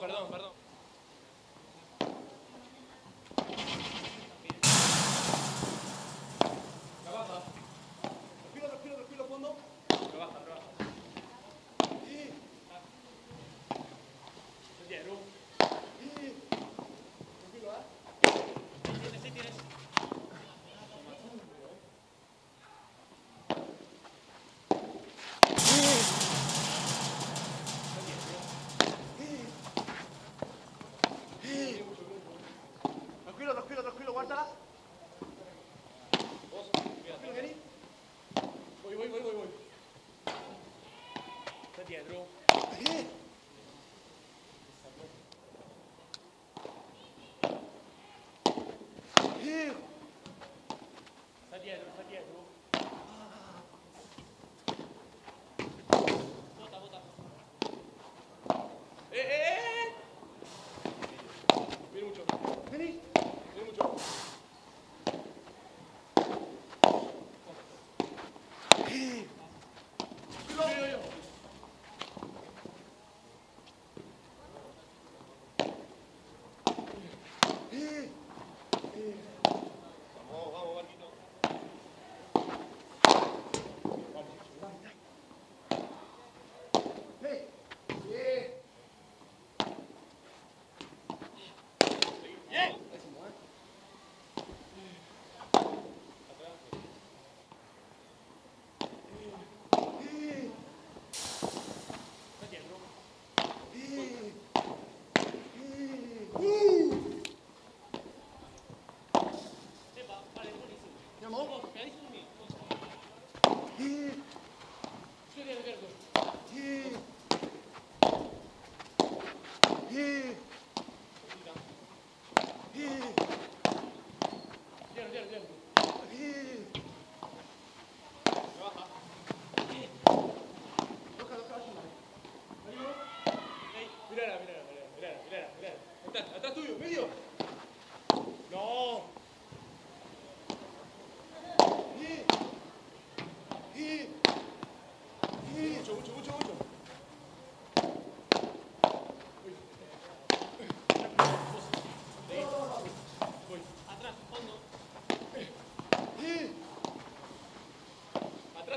perdón, perdón.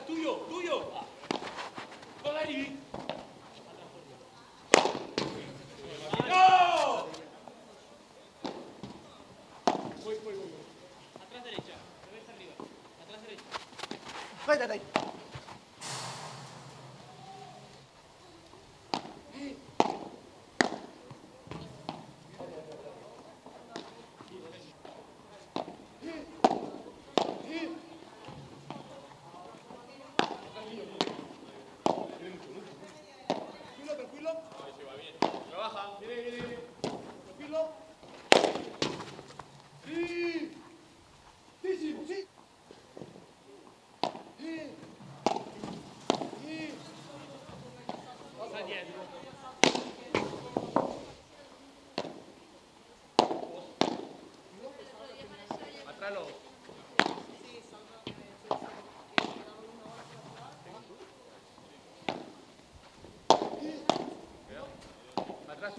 tuyo, tuyo. Colari. ¡No! Voy, voy, voy. Atrás derecha, reversa arriba. Atrás derecha. Cuéntate. Hallelujah.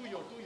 to your to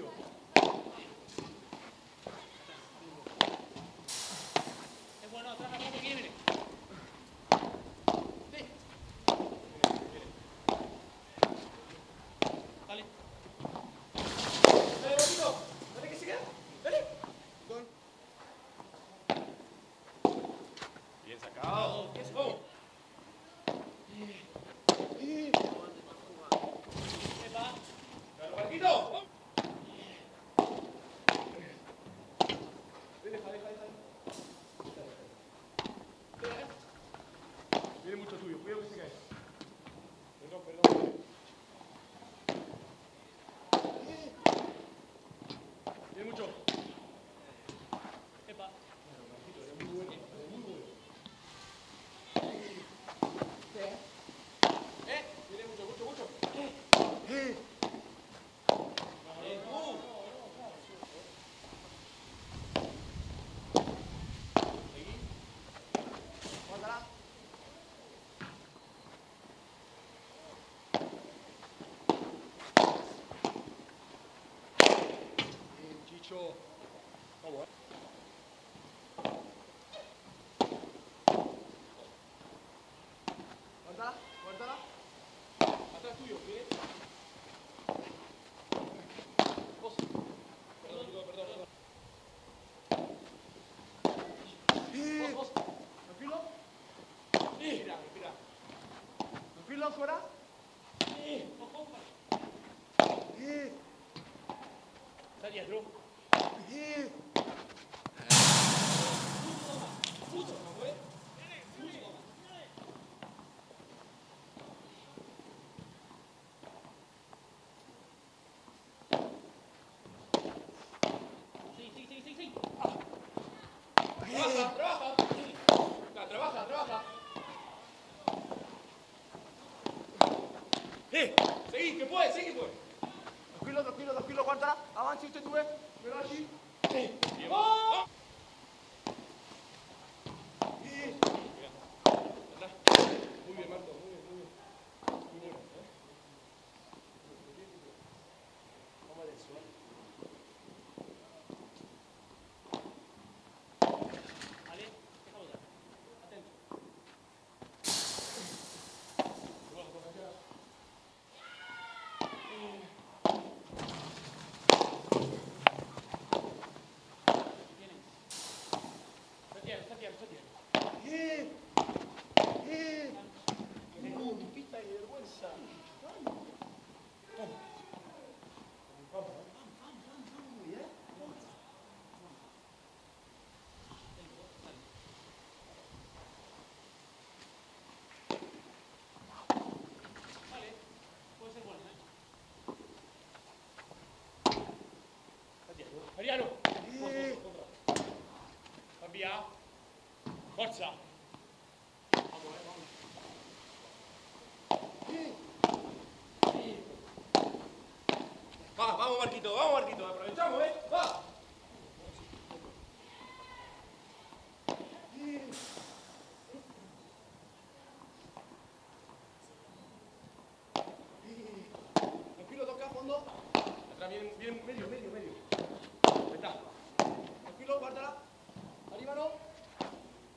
Guárdala, guárdala. Atrás tuyo, ¿qué? Vos. Perdón, perdón, perdón. perdón. Vos, vos. Tranquilo. Fuera. Seguí, que puedes, seguí que puedes. Tranquilo, tranquilo, tranquilo, guárdala. Avanci usted, tú, eh. 네. 어? Mariano, cambia. Forza. Va, vamos Marquito, vamos Marquito, aprovechamos, eh. Va. Tranquilo, toca a fondo. Atrás, bien, bien, medio, medio, medio. Ahí está. Tranquilo, guárdala. Arriba no.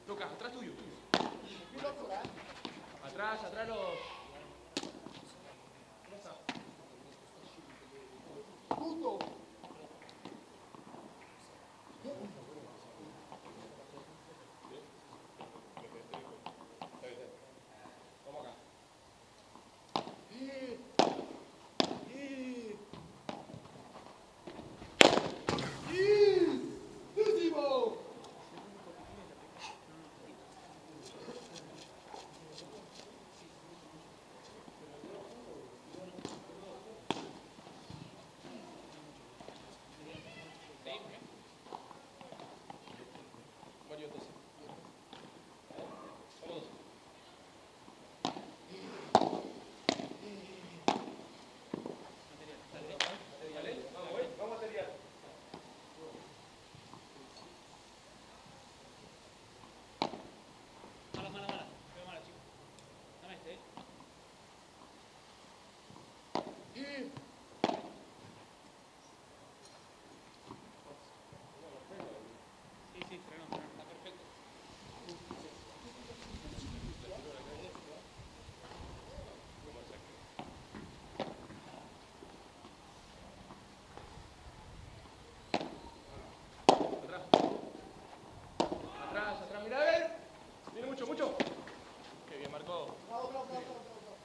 Toca, atrás tuyo, tuyo. Tranquilo, fuera, eh. Atrás, atrás los. Justo. Vamos acá. Eh. Eh. Eh. Último. Mario, entonces. Vamos. Material, vamos, eh. Vamos material. Mala, mala, mala. Pega mala, chico. Dame este, eh. Eh. Sí, sí, frenó, frenó. Está perfecto. Atrás. Atrás, atrás, mira, a ver. Viene mucho, mucho. Qué bien, Marco. Bravo, bravo, bravo, bravo, bravo.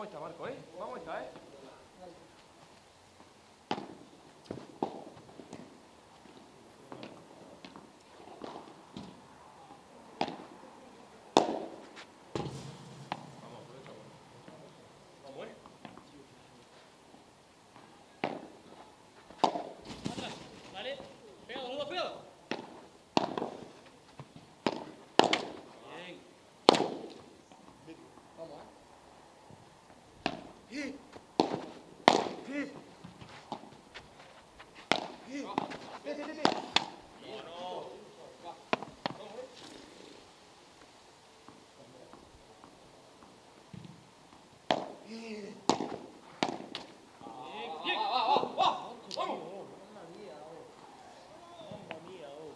Vamos esta, Marco, ¿eh? Vamos esta, ¿eh? Vamos, aprovecha, Vamos, ¿eh? Atrás, ¿vale? Pegado, los dos pegados. Bien. Vamos, eh. Eh. Eh. Eh. Vete, vete. No, no. Va. Vamos, eh. Eh. Bien. Va, va, va, va. Vamos. Mamma mia, oh. Mamma mia, oh.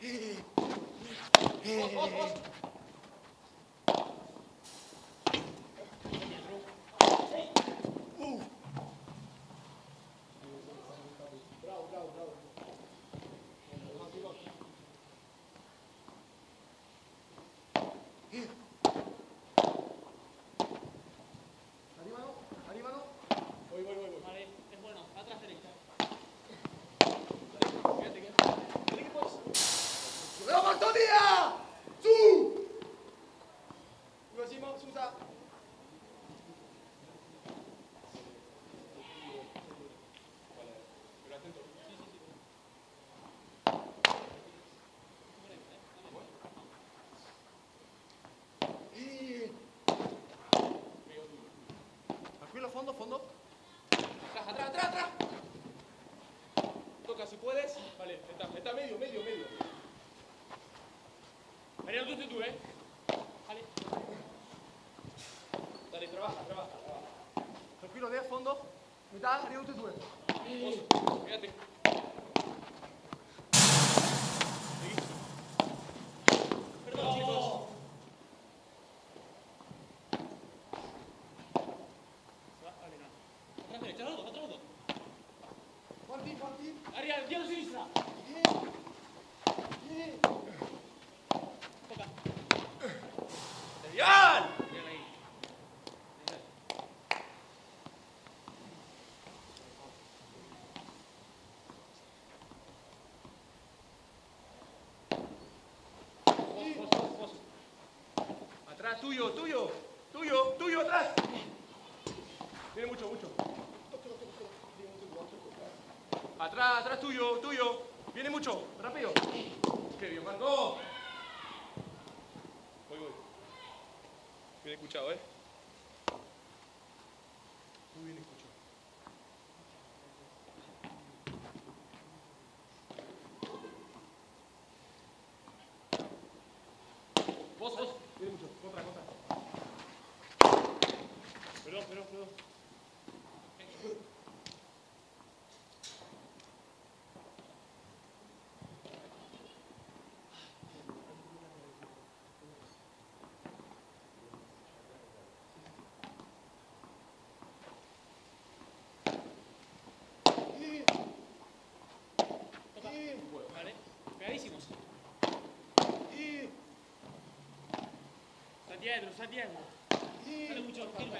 Eh. Eh. Uh. Bravo, bravo, bravo. Eh. Arrivano, arrivano. Voy, voy, voy, voy. Vale, es bueno. Atrás derecha. Fíjate que. Fíjate que puedes. ¡Lo porto via! Su! Uno Simo, scusa. Vale, pero atento. Sí, sí, sí. Eh. Pego tuyo. Tranquillo, fondo, fondo. Atrás, atrás, atrás, atrás. Toca si puedes. Vale, está, está medio, medio, medio. Mariano, tú, tú, tú, eh. Vale. Dale, trabaja, trabaja, trabaja. Tranquillo, de fondo. Metà, arrivo tutti e due. Vos, fíjate. Seguí. Perdón, chicos. Se va. Vale, no. Atrás derecha, los dos, atrás los dos. Guardi, guardi. Ariel, dietro sinistra. Eh. Eh. Toca. ¡Serial! Ariel ahí. Ariel. Vos, vos, vos, vos. Atrás, tuyo, tuyo, tuyo, tuyo, atrás. Viene mucho, mucho. Atrás, atrás, tuyo, tuyo. Viene mucho, rápido. Qué bien, Marco. Voy, voy. Bien escuchado, ¿eh? Muy bien escuchado. Vos, vos. Viene mucho. Contra, contra. Perdón, perdón, perdón. Pegadísimos. Eh. Sta dietro, sta dietro. Dale Eh. mucho, firma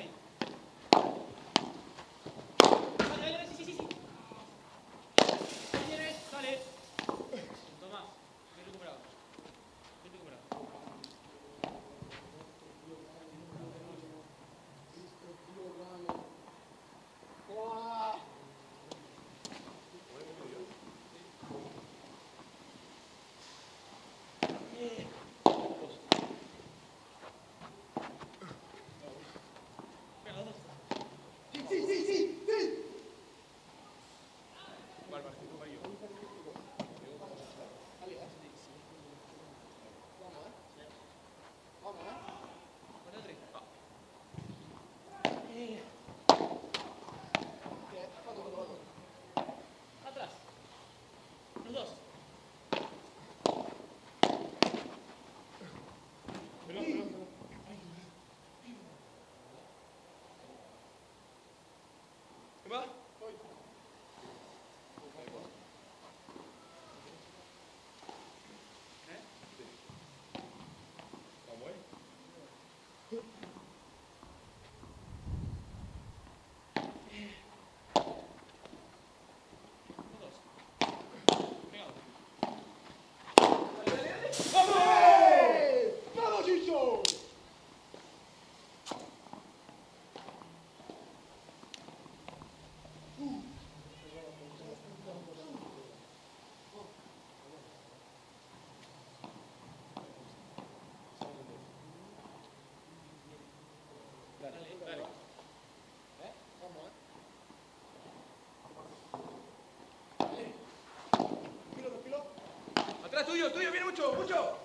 tuyo, tuyo, viene mucho, mucho.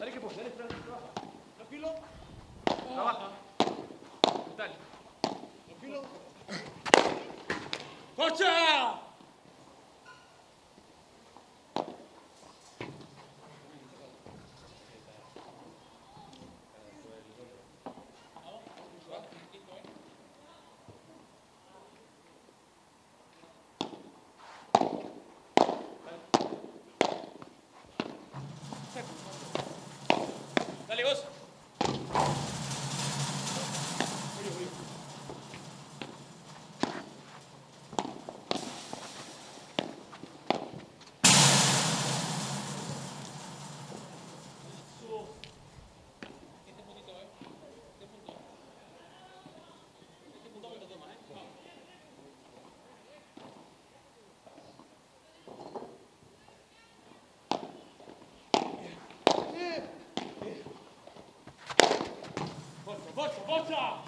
Dale que puedes, dale, Fran, trabaja. Tranquilo. Trabaja. Dale. Tranquilo. ¡Cocha! Dale, Bota!